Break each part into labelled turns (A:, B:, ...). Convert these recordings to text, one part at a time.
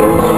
A: you.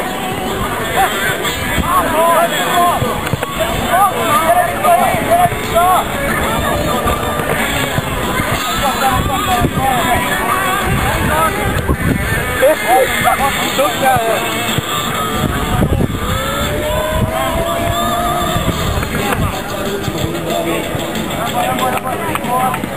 B: Bora, bora, bora.